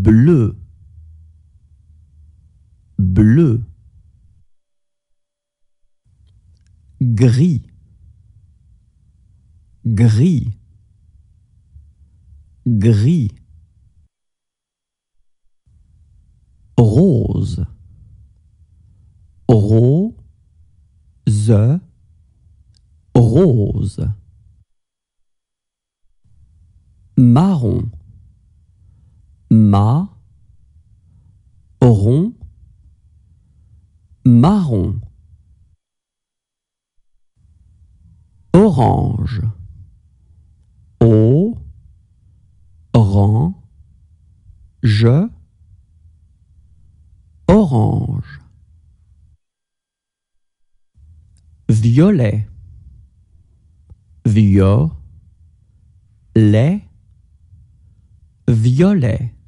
bleu, bleu. Gris, gris, gris. Rose, rose, rose. Marron ma marron. Orange. O rang je orange. Violet. Violet, violet.